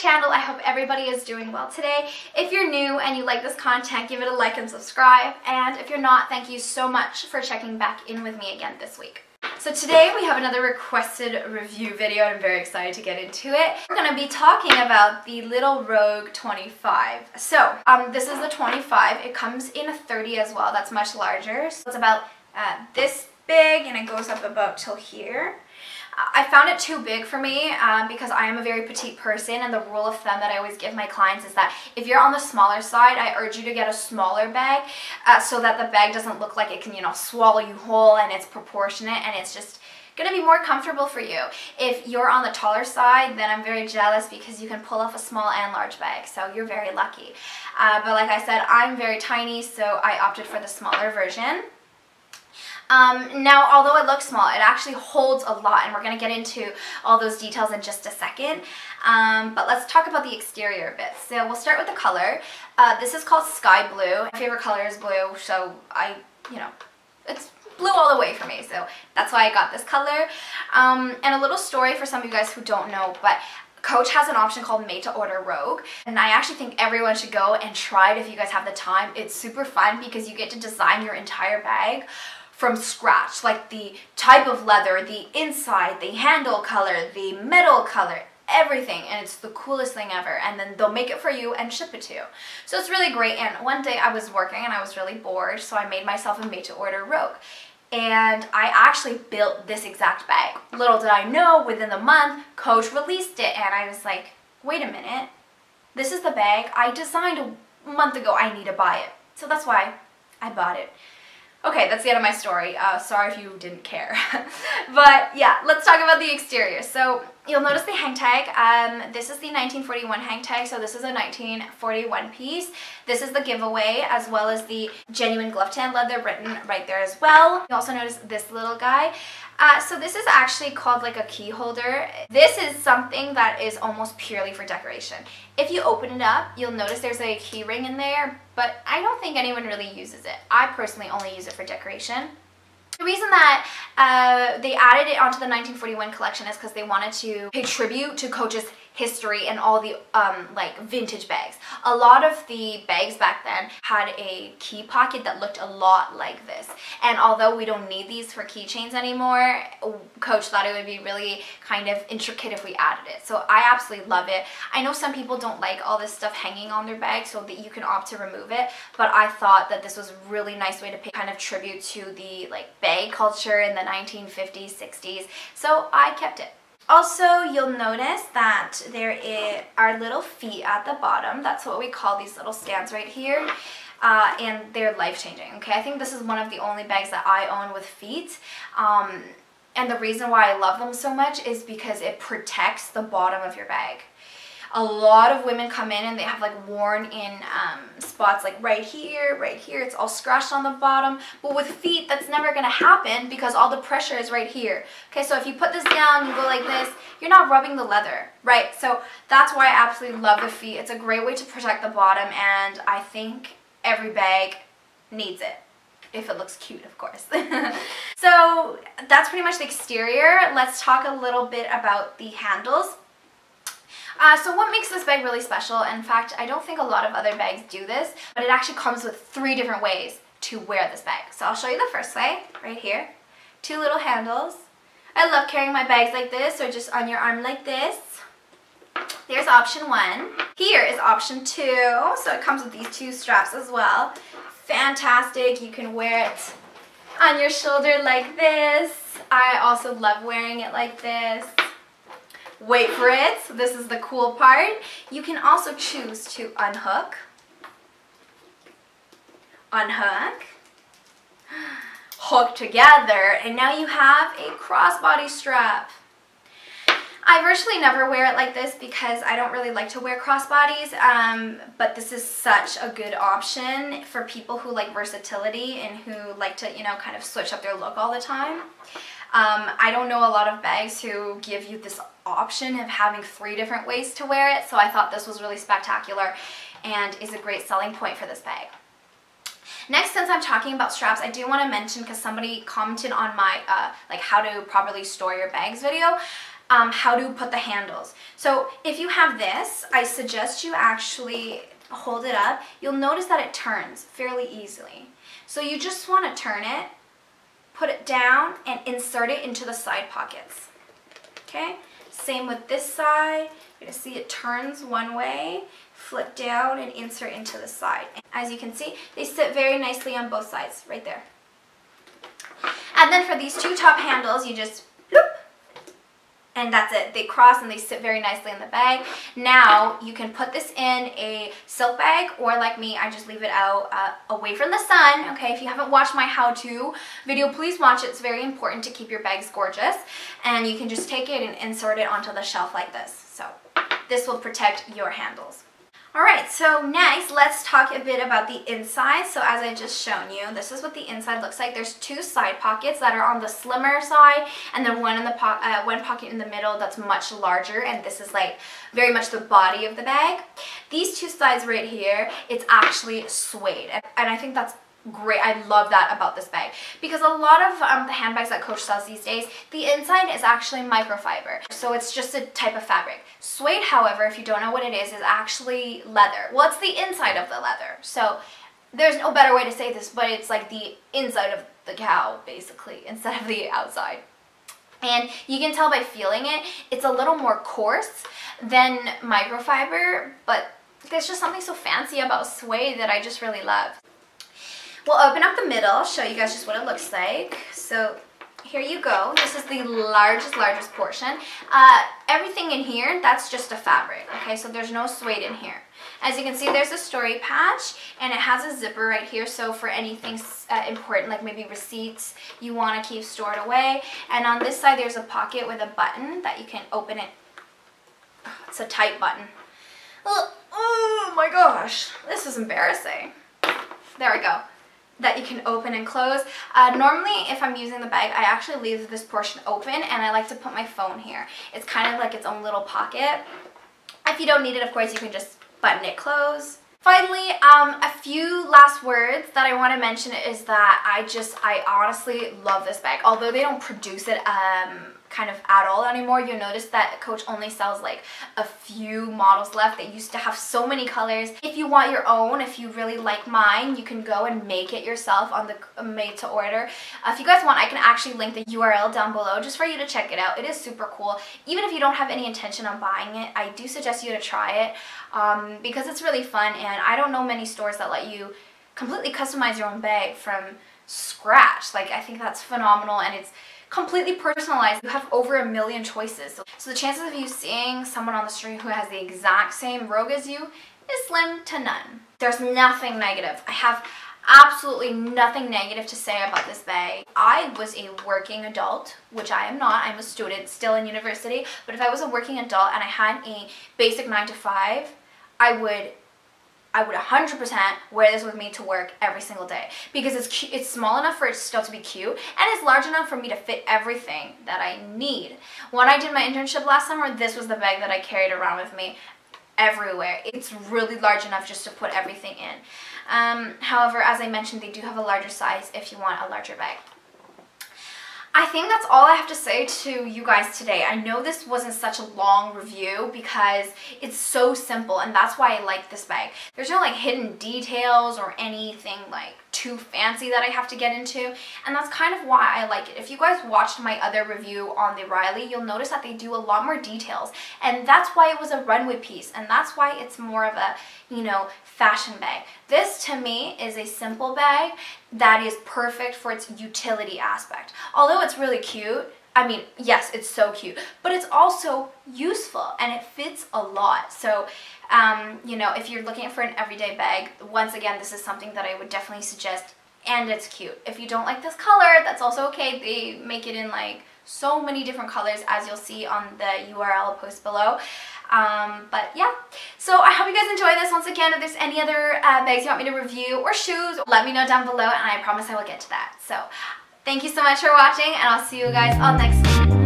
channel. I hope everybody is doing well today. If you're new and you like this content, give it a like and subscribe. And if you're not, thank you so much for checking back in with me again this week. So today we have another requested review video I'm very excited to get into it. We're going to be talking about the Little Rogue 25. So um, this is the 25. It comes in a 30 as well. That's much larger. So it's about uh, this big and it goes up about till here. I found it too big for me um, because I am a very petite person and the rule of thumb that I always give my clients is that if you're on the smaller side, I urge you to get a smaller bag uh, so that the bag doesn't look like it can, you know, swallow you whole and it's proportionate and it's just going to be more comfortable for you. If you're on the taller side, then I'm very jealous because you can pull off a small and large bag, so you're very lucky. Uh, but like I said, I'm very tiny, so I opted for the smaller version. Um, now, although it looks small, it actually holds a lot, and we're going to get into all those details in just a second. Um, but let's talk about the exterior a bit. So we'll start with the color. Uh, this is called Sky Blue. My favorite color is blue, so I, you know, it's blue all the way for me, so that's why I got this color. Um, and a little story for some of you guys who don't know, but Coach has an option called Made to Order Rogue, and I actually think everyone should go and try it if you guys have the time. It's super fun because you get to design your entire bag from scratch, like the type of leather, the inside, the handle color, the metal color, everything. And it's the coolest thing ever. And then they'll make it for you and ship it to you. So it's really great. And one day I was working and I was really bored so I made myself a made to order rogue. And I actually built this exact bag. Little did I know within the month coach released it. And I was like wait a minute. This is the bag I designed a month ago. I need to buy it. So that's why I bought it Okay, that's the end of my story. Uh, sorry if you didn't care. but yeah, let's talk about the exterior. So you'll notice the hang tag. Um, this is the 1941 hang tag, so this is a 1941 piece. This is the giveaway, as well as the genuine glove tan leather written right there as well. You also notice this little guy. Uh, so this is actually called like a key holder. This is something that is almost purely for decoration. If you open it up, you'll notice there's a key ring in there, but I don't think anyone really uses it. I personally only use it for decoration. The reason that uh, they added it onto the 1941 collection is because they wanted to pay tribute to Coach's history and all the um, like vintage bags. A lot of the bags back then had a key pocket that looked a lot like this. And although we don't need these for keychains anymore, Coach thought it would be really kind of intricate if we added it. So I absolutely love it. I know some people don't like all this stuff hanging on their bag so that you can opt to remove it, but I thought that this was a really nice way to pay kind of tribute to the like bag culture in the 1950s, 60s. So I kept it. Also, you'll notice that there are little feet at the bottom. That's what we call these little stands right here. Uh, and they're life-changing, okay? I think this is one of the only bags that I own with feet. Um, and the reason why I love them so much is because it protects the bottom of your bag a lot of women come in and they have like worn in um, spots like right here, right here. It's all scratched on the bottom. But with feet, that's never going to happen because all the pressure is right here. Okay, so if you put this down, you go like this, you're not rubbing the leather, right? So that's why I absolutely love the feet. It's a great way to protect the bottom and I think every bag needs it if it looks cute, of course. so that's pretty much the exterior. Let's talk a little bit about the handles. Uh, so what makes this bag really special, in fact, I don't think a lot of other bags do this, but it actually comes with three different ways to wear this bag. So I'll show you the first way, right here. Two little handles. I love carrying my bags like this, or just on your arm like this. There's option one. Here is option two. So it comes with these two straps as well. Fantastic. You can wear it on your shoulder like this. I also love wearing it like this. Wait for it. This is the cool part. You can also choose to unhook, unhook, hook together, and now you have a crossbody strap. I virtually never wear it like this because I don't really like to wear crossbodies, um, but this is such a good option for people who like versatility and who like to, you know, kind of switch up their look all the time. Um, I don't know a lot of bags who give you this option of having three different ways to wear it, so I thought this was really spectacular and is a great selling point for this bag. Next, since I'm talking about straps, I do want to mention, because somebody commented on my, uh, like, how to properly store your bags video, um, how to put the handles. So if you have this, I suggest you actually hold it up. You'll notice that it turns fairly easily. So you just want to turn it, put it down, and insert it into the side pockets. Okay? Same with this side. You're to see it turns one way, flip down, and insert into the side. As you can see, they sit very nicely on both sides, right there. And then for these two top handles, you just and that's it. They cross and they sit very nicely in the bag. Now you can put this in a silk bag or like me, I just leave it out uh, away from the sun. Okay, if you haven't watched my how-to video, please watch it. It's very important to keep your bags gorgeous. And you can just take it and insert it onto the shelf like this. So this will protect your handles. Alright, so next let's talk a bit about the inside. So as I just shown you, this is what the inside looks like. There's two side pockets that are on the slimmer side and then one in the po uh, one pocket in the middle that's much larger and this is like very much the body of the bag. These two sides right here, it's actually suede and I think that's great. I love that about this bag because a lot of um, the handbags that Coach sells these days, the inside is actually microfiber. So it's just a type of fabric. Suede, however, if you don't know what it is, is actually leather. Well, it's the inside of the leather. So there's no better way to say this, but it's like the inside of the cow, basically, instead of the outside. And you can tell by feeling it, it's a little more coarse than microfiber, but there's just something so fancy about suede that I just really love. We'll open up the middle, show you guys just what it looks like. So here you go. This is the largest, largest portion. Uh, everything in here, that's just a fabric, okay? So there's no suede in here. As you can see, there's a story patch, and it has a zipper right here, so for anything uh, important, like maybe receipts you want to keep stored away. And on this side, there's a pocket with a button that you can open it. it's a tight button. Oh, oh my gosh, this is embarrassing. There we go that you can open and close. Uh, normally, if I'm using the bag, I actually leave this portion open and I like to put my phone here. It's kind of like its own little pocket. If you don't need it, of course, you can just button it close. Finally, um, a few last words that I want to mention is that I just, I honestly love this bag. Although they don't produce it um, kind of at all anymore. You'll notice that Coach only sells like a few models left. They used to have so many colors. If you want your own, if you really like mine, you can go and make it yourself on the uh, made to order. Uh, if you guys want, I can actually link the URL down below just for you to check it out. It is super cool. Even if you don't have any intention on buying it, I do suggest you to try it um, because it's really fun and I don't know many stores that let you completely customize your own bag from scratch. Like I think that's phenomenal and it's completely personalized. You have over a million choices. So the chances of you seeing someone on the street who has the exact same rogue as you is slim to none. There's nothing negative. I have absolutely nothing negative to say about this bag. I was a working adult, which I am not. I'm a student still in university. But if I was a working adult and I had a basic 9 to 5, I would I would 100% wear this with me to work every single day because it's it's small enough for it still to be cute and it's large enough for me to fit everything that I need. When I did my internship last summer, this was the bag that I carried around with me everywhere. It's really large enough just to put everything in. Um, however, as I mentioned, they do have a larger size if you want a larger bag. I think that's all I have to say to you guys today. I know this wasn't such a long review because it's so simple and that's why I like this bag. There's no like hidden details or anything like too fancy that I have to get into and that's kind of why I like it. If you guys watched my other review on the Riley, you'll notice that they do a lot more details and that's why it was a runway piece and that's why it's more of a, you know, fashion bag. This to me is a simple bag that is perfect for its utility aspect. Although it's really cute, I mean, yes, it's so cute, but it's also useful and it fits a lot. So, um, you know, if you're looking for an everyday bag, once again, this is something that I would definitely suggest and it's cute. If you don't like this color, that's also okay. They make it in like so many different colors as you'll see on the URL post below. Um, but yeah, so I hope you guys enjoy this. Once again, if there's any other uh, bags you want me to review or shoes, let me know down below and I promise I will get to that. So Thank you so much for watching and I'll see you guys on next one.